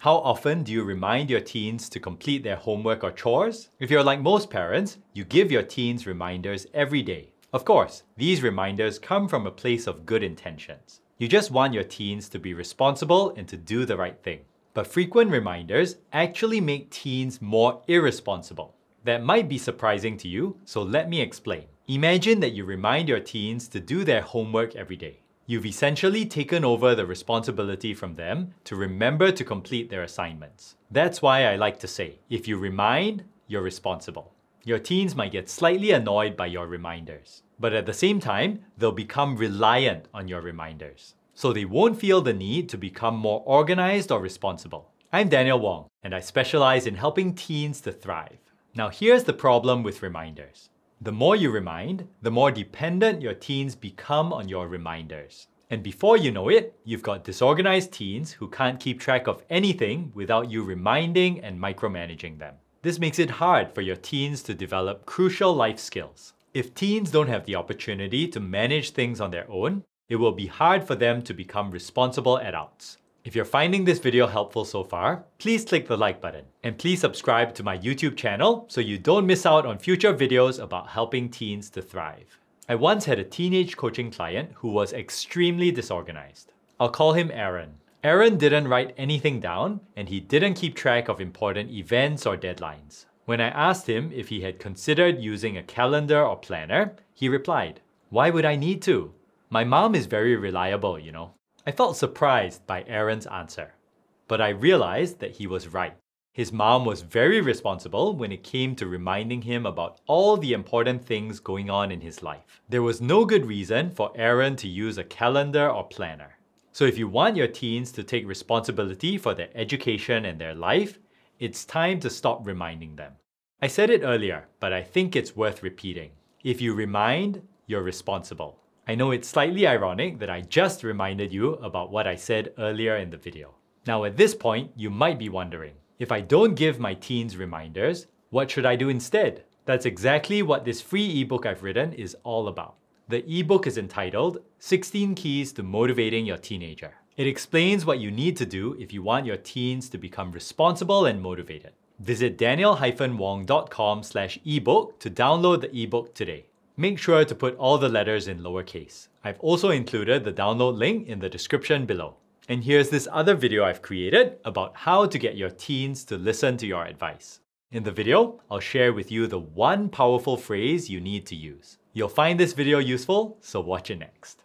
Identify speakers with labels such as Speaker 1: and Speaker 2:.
Speaker 1: How often do you remind your teens to complete their homework or chores? If you're like most parents, you give your teens reminders every day. Of course, these reminders come from a place of good intentions. You just want your teens to be responsible and to do the right thing. But frequent reminders actually make teens more irresponsible. That might be surprising to you, so let me explain. Imagine that you remind your teens to do their homework every day. You've essentially taken over the responsibility from them to remember to complete their assignments. That's why I like to say, if you remind, you're responsible. Your teens might get slightly annoyed by your reminders, but at the same time, they'll become reliant on your reminders. So they won't feel the need to become more organized or responsible. I'm Daniel Wong, and I specialize in helping teens to thrive. Now here's the problem with reminders. The more you remind, the more dependent your teens become on your reminders. And before you know it, you've got disorganized teens who can't keep track of anything without you reminding and micromanaging them. This makes it hard for your teens to develop crucial life skills. If teens don't have the opportunity to manage things on their own, it will be hard for them to become responsible adults. If you're finding this video helpful so far, please click the like button. And please subscribe to my YouTube channel so you don't miss out on future videos about helping teens to thrive. I once had a teenage coaching client who was extremely disorganized. I'll call him Aaron. Aaron didn't write anything down and he didn't keep track of important events or deadlines. When I asked him if he had considered using a calendar or planner, he replied, Why would I need to? My mom is very reliable, you know. I felt surprised by Aaron's answer, but I realized that he was right. His mom was very responsible when it came to reminding him about all the important things going on in his life. There was no good reason for Aaron to use a calendar or planner. So if you want your teens to take responsibility for their education and their life, it's time to stop reminding them. I said it earlier, but I think it's worth repeating. If you remind, you're responsible. I know it's slightly ironic that I just reminded you about what I said earlier in the video. Now at this point, you might be wondering, if I don't give my teens reminders, what should I do instead? That's exactly what this free ebook I've written is all about. The ebook is entitled 16 Keys to Motivating Your Teenager. It explains what you need to do if you want your teens to become responsible and motivated. Visit daniel-wong.com slash ebook to download the ebook today. Make sure to put all the letters in lowercase. I've also included the download link in the description below. And here's this other video I've created about how to get your teens to listen to your advice. In the video, I'll share with you the one powerful phrase you need to use. You'll find this video useful, so watch it next.